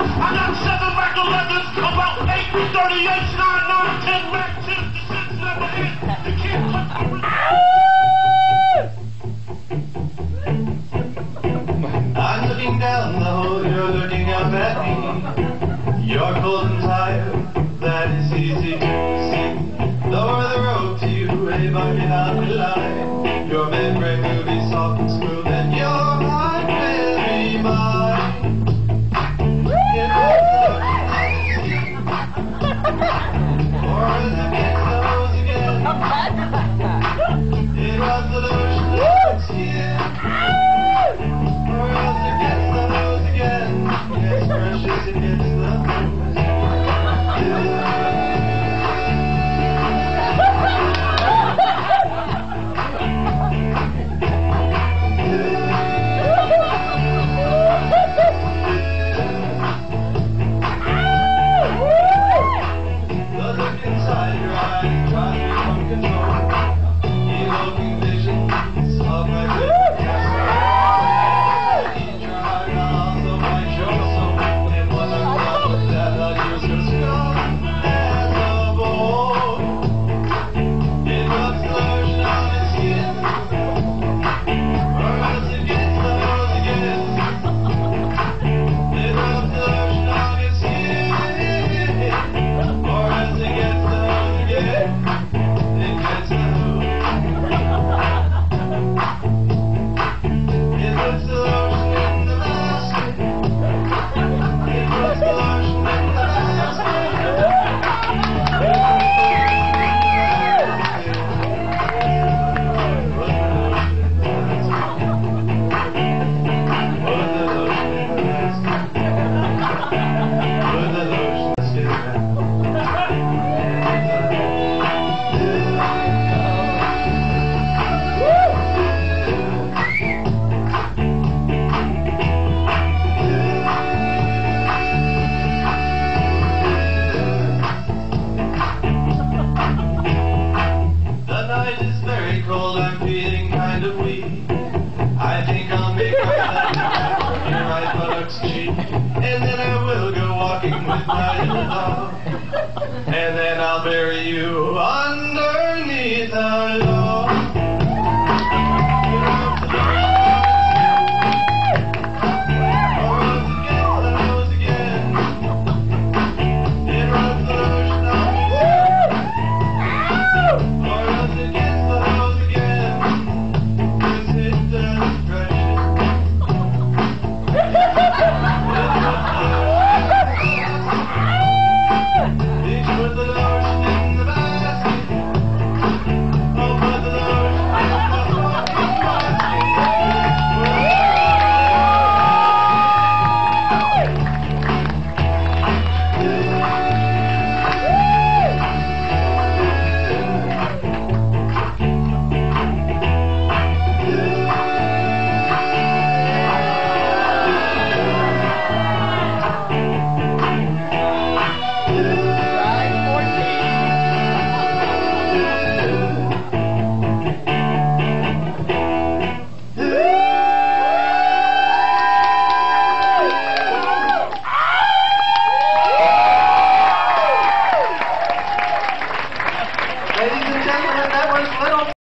I got 7 Mac 11s, about 8 38s, 9, 9, 10 Mac 10s, the 6 never hit. The kid puts the I'm looking down the hole, you're looking up at me. You're cold and tired, that is easy to see. Lower the rope to you, a bucket on the line. Your membrane will be soft and smooth, and your heart will be mine. and then I'll bury you